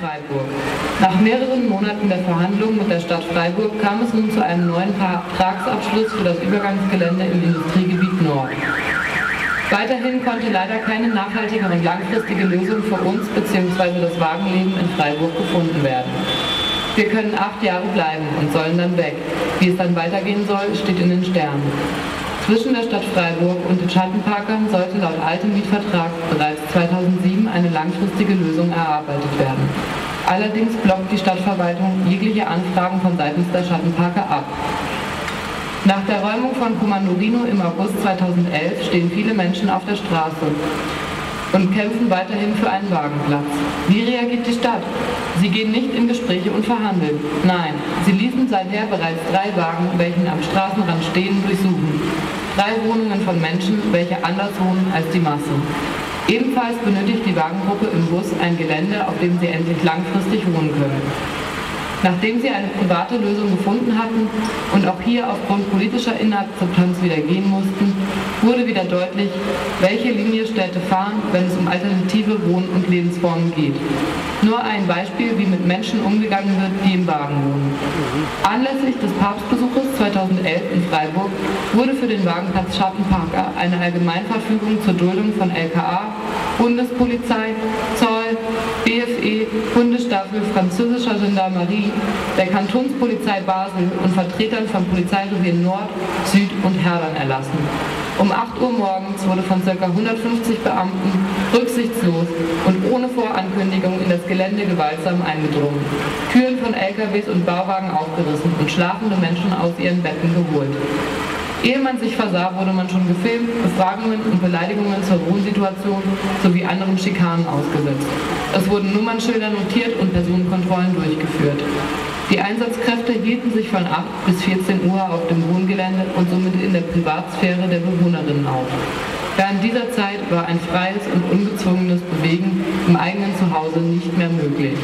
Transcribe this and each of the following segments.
Freiburg. Nach mehreren Monaten der Verhandlungen mit der Stadt Freiburg kam es nun zu einem neuen Vertragsabschluss für das Übergangsgelände im Industriegebiet Nord. Weiterhin konnte leider keine nachhaltige und langfristige Lösung für uns bzw. das Wagenleben in Freiburg gefunden werden. Wir können acht Jahre bleiben und sollen dann weg. Wie es dann weitergehen soll, steht in den Sternen. Zwischen der Stadt Freiburg und den Schattenparkern sollte laut altem Mietvertrag bereits 2007 eine langfristige Lösung erarbeitet werden. Allerdings blockt die Stadtverwaltung jegliche Anfragen von seitens der Schattenparker ab. Nach der Räumung von Comandorino im August 2011 stehen viele Menschen auf der Straße und kämpfen weiterhin für einen Wagenplatz. Wie reagiert die Stadt? Sie gehen nicht in Gespräche und verhandeln. Nein, sie ließen seither bereits drei Wagen, welchen am Straßenrand stehen, durchsuchen. Drei Wohnungen von Menschen, welche anders wohnen als die Masse. Ebenfalls benötigt die Wagengruppe im Bus ein Gelände, auf dem sie endlich langfristig wohnen können. Nachdem sie eine private Lösung gefunden hatten und auch hier aufgrund politischer Inakzeptanz wieder gehen mussten, wurde wieder deutlich, welche Linie Städte fahren, wenn es um alternative Wohn- und Lebensformen geht. Nur ein Beispiel, wie mit Menschen umgegangen wird, die im Wagen wohnen. Anlässlich des Papstbesuches 2011 in Freiburg wurde für den Wagenplatz Schattenparker eine Allgemeinverfügung zur Duldung von LKA, Bundespolizei, Zoll, BFE, Bundesstaffel französischer Gendarmerie, der Kantonspolizei Basel und Vertretern von Polizeirevier Nord, Süd und Herdern erlassen. Um 8 Uhr morgens wurde von ca. 150 Beamten rücksichtslos und ohne Vorankündigung in das Gelände gewaltsam eingedrungen, Türen von LKWs und Bauwagen aufgerissen und schlafende Menschen aus ihren Betten geholt. Ehe man sich versah, wurde man schon gefilmt, Befragungen und Beleidigungen zur Wohnsituation sowie anderen Schikanen ausgesetzt. Es wurden Nummernschilder notiert und Personenkontrollen durchgeführt. Die Einsatzkräfte hielten sich von 8 bis 14 Uhr auf dem Wohngelände und somit in der Privatsphäre der Bewohnerinnen auf. Während dieser Zeit war ein freies und ungezwungenes Bewegen im eigenen Zuhause nicht mehr möglich.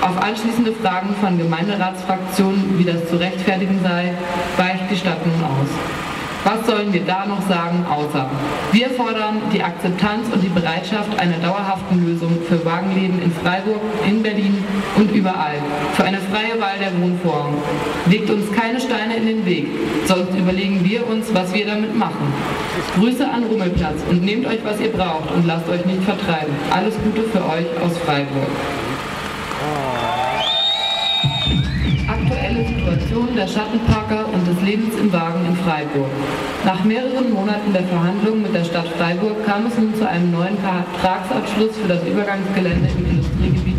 Auf anschließende Fragen von Gemeinderatsfraktionen, wie das zu rechtfertigen sei, weicht die Stadt nun aus. Was sollen wir da noch sagen, außer wir fordern die Akzeptanz und die Bereitschaft einer dauerhaften Lösung für Wagenleben in Freiburg, in Berlin und überall, für eine freie Wahl der Wohnform. Legt uns keine Steine in den Weg, sonst überlegen wir uns, was wir damit machen. Grüße an Rummelplatz und nehmt euch, was ihr braucht und lasst euch nicht vertreiben. Alles Gute für euch aus Freiburg. Aktuelle Situation der Schattenparker und des Lebens im Wagen in Freiburg. Nach mehreren Monaten der Verhandlungen mit der Stadt Freiburg kam es nun zu einem neuen Vertragsabschluss für das Übergangsgelände im Industriegebiet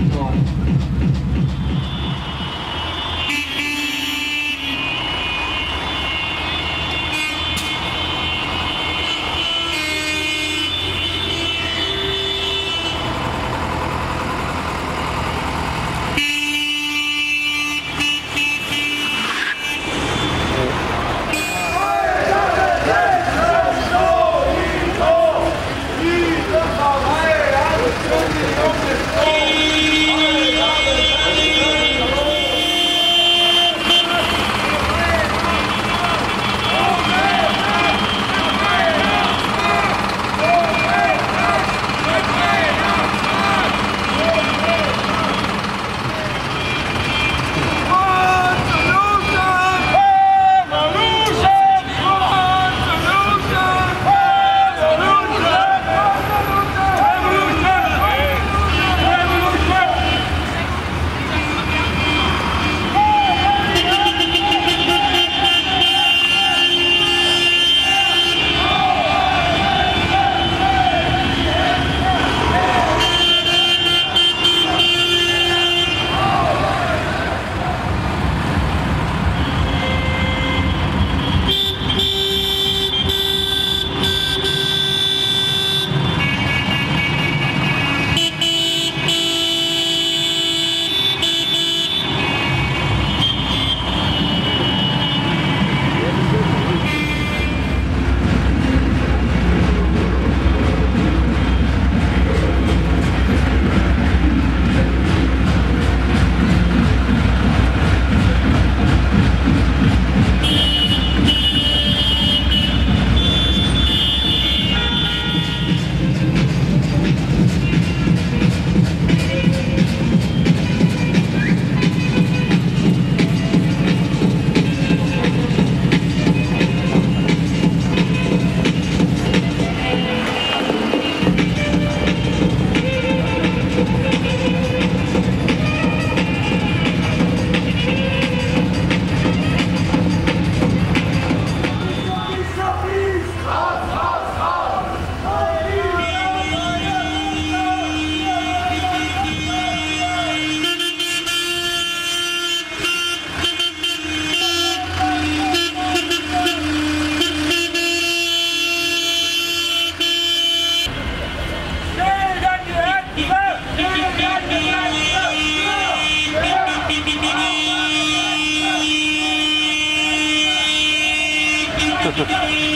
Ha ha.